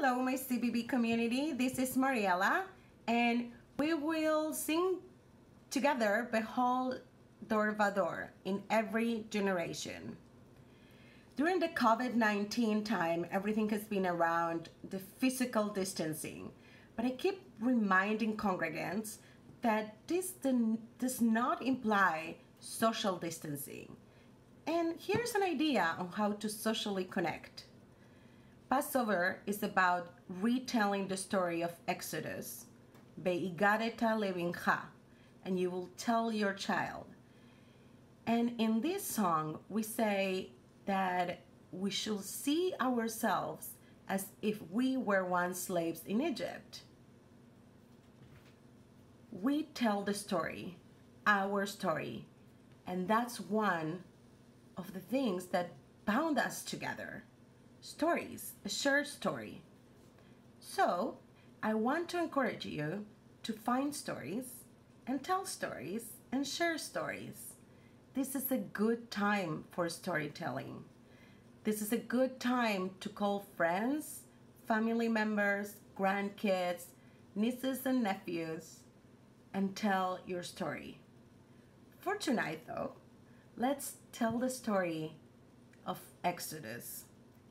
Hello, my CBB community. This is Mariela, and we will sing together Behol Dorvador in every generation. During the COVID-19 time, everything has been around the physical distancing, but I keep reminding congregants that this does not imply social distancing. And here's an idea on how to socially connect. Passover is about retelling the story of Exodus. Be'igareta levincha, and you will tell your child. And in this song, we say that we should see ourselves as if we were once slaves in Egypt. We tell the story, our story, and that's one of the things that bound us together stories, a shared story. So, I want to encourage you to find stories and tell stories and share stories. This is a good time for storytelling. This is a good time to call friends, family members, grandkids, nieces and nephews, and tell your story. For tonight, though, let's tell the story of Exodus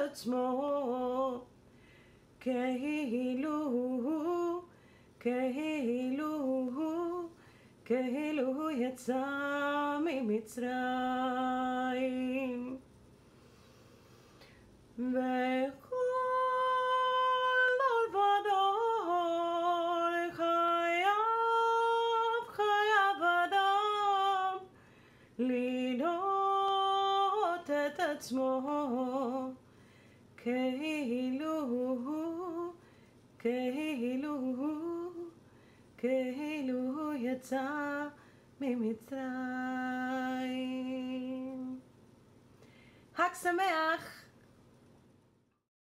עצמו כאילו, כאילו, כאילו יצא ממצרים. וכל ודור חייב, חייב אדם לראות את עצמו כאילו, כאילו, כאילו יצא ממצרים. חג שמח!